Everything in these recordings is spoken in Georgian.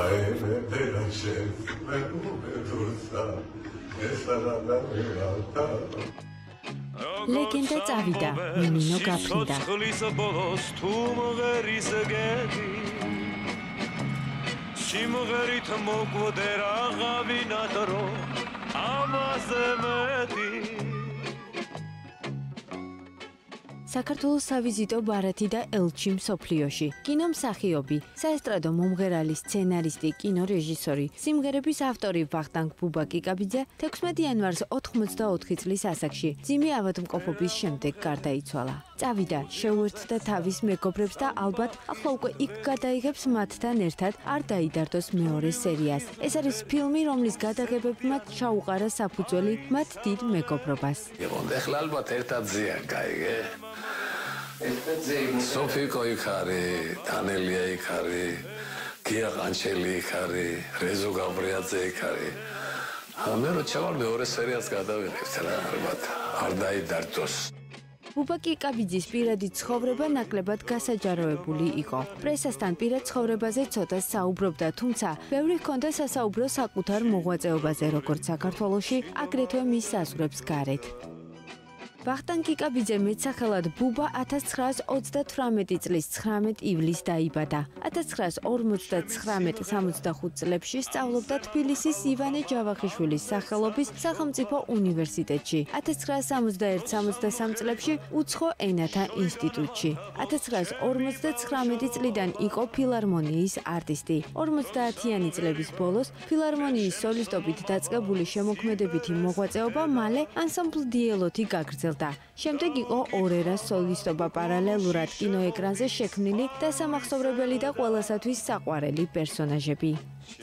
ხაიმე დერაშენ მე უმედურსა ესალა მეალთა ლეგენდა წავიდა მინინო გაფრინდა ხლის ბოლოს თუ მღერის გედი. სიმღერით მოგვდე რაღავი ნატრო ამაზე მეტი საქართველოს სავიზიტო ბარათი და ელჩი მსოფლიოში, კინომსახიობი, საესტრადო მომღერალი, სცენარისტი, კინორეჟისორი, სიმღერების ავტორი ვახტანგ ბუბაკიკაბიძე 16 იანვარს 84 წლის ასაკში ძიმე ავადმყოფობის შემდეგ გარდაიცვალა. წავიდა, შეუერთდა თავის მეგობრებს და ალბათ ახლა უკვე იქ გადაიღებს მათთან ერთად არ დაიდარდოს მეორე სერიას. ეს არის ფილმი, რომლის გადაღებებმაც ჩაუყარა საფუძველი მათ დიდ მეგობრობას. იყო, ეხლა ალბათ ერთად ზიან გაიგე. სოფიკო იქ არის, დანელია იქ არის, გია ყანჩელი იქ არის, რეზო გაბრიაძე იქ არის. ამე რო ჩავალ მეორე სერიას გადავიღებ რა ალბათ არ დაიდარწოს. ბუბაკი კაბიძის პირადი ცხოვრება ნაკლებად გასაჯაროებული იყო. პრესასთან პირად ცხოვრებაზე ცოტა საუბრობდა, თუმცა ბევრი ჰქონდა სასაუბრო საკუთარ მოღვაწეობაზე, როგორც საქართველოსში, აგრეთვე მის საზღვრებს გარეთ. ვახტანგ კიკაბიძე მეცახელად ბუბა 1938 წლის 19 ივლისს დაიბადა. 1959-65 წლებში სწავლობდა თბილისის ივანე ჯავახიშვილის სახელობის სახელმწიფო უნივერსიტეტში. 1961-63 წლებში უცხო ენათა ინსტიტუტში. 1959 წლიდან იყო ფილარმონიის არტისტი. 50-იანი წლების ბოლოს ფილარმონიის სოლისტობით დაწყებული შემოქმედებითი მოღვაწეობა მალე ანსამბლ დიელოთი გაგრძელდა. გაგრძელდა. შემდეგ იყო ორერა სოლისტობა პარალელურად კინოეკრანზე შექმნილი და სამახსოვრებელი და ყველასათვის საყვარელი პერსონაჟები.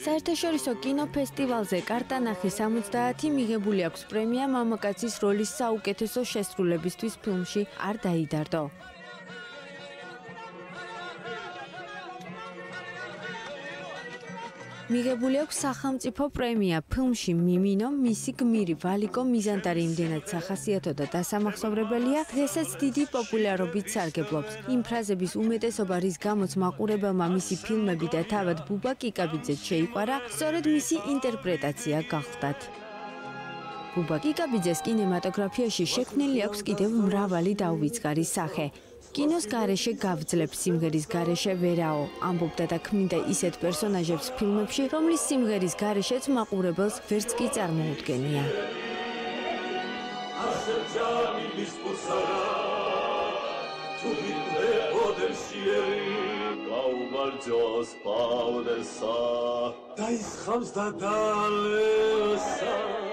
საერთაშორისო კინოფესტივალზე კარტანახის 70 მიღებული აქვს პრემია მამაკაცის როლის საუკეთესო შესრულებისთვის ფილმში არ დაიდარდო. მიღებული აქვს სახელმწიფო პრემია. ფილმში მიმინო მისი გმირი ვალიკო მიზანტარი იმდენად სახასიათო და დასამახსოვრებელია. დღესაც დიდი პოპულარობით სარგებლობს. იმ ფრაზების უმეტესობა რის გამოც მაყურებელმა მისი ფილმები და თავად ბუბა კიკაბიძე შეიყვარა სწორედ მისი ინტერპრეტაცია გახდათ. ბუბა კიკაბიძეს კინემატოგრაფიაში შექმნილი აქვს კიდევ მრავალი დაუვიწყარი სახე კინოს გარეშე გავძლებ სიმღერის გარეშე ვერაო ამბობდა და ქმნიდა ისეთ პერსონაჟებს ფილმებში რომლის სიმღერის გარეშეც მაყურებელს ვერც კი წარმოუდგენია. გაუმარჯოს პაუდესა დაისხამს და დალესა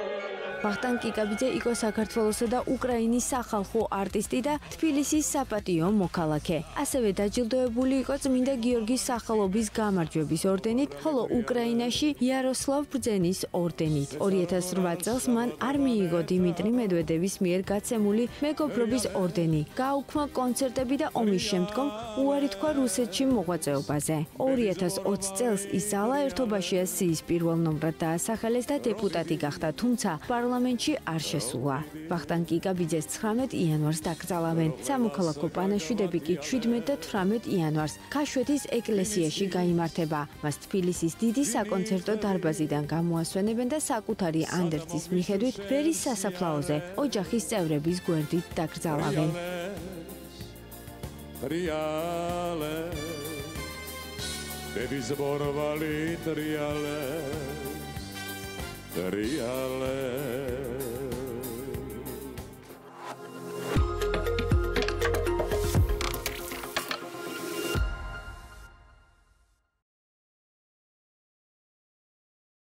ვახტანგ კიკაბიძე იყო საქართველოსა და უკრაინის სახალხო არტისტი და თბილისის საპატიო მოქალაქე. ასევე დაჯილდოებული იყო წმინდა გიორგის სახელობის გამარჯვების ორდენით, ხოლო უკრაინაში იაროსლავ ბრძენის ორდენით. 2008 წელს მან არ მიიღო დიმიტრი მედვედევის მიერ გაცემული მეგობრობის ორდენი. გააუქმა კონცერტები და ომის შემდგომ უარი თქვა რუსეთში მოღვაწეობაზე. 2020 წელს ის საერთობაში ასიის პირველ ნომრად დაასახელეს და დეპუტატი გახდა, თუმცა პარლამენტში არ შესულა. ვახტანგ კიკაბიძეს 19 იანვარს დაკრძალავენ. სამოქალაქო პანაშვიდები კი 17 და 18 იანვარს ქაშვეთის ეკლესიაში გამართება. მას თბილისის დიდი საკონცერტო დარბაზიდან გამოასვენებენ და საკუთარი ანდერძის მიხედვით ვერის სასაფლაოზე ოჯახის წევრების გვერდით დაკრძალავენ. ტრიალე ბების ბორვალი ტრიალე reale.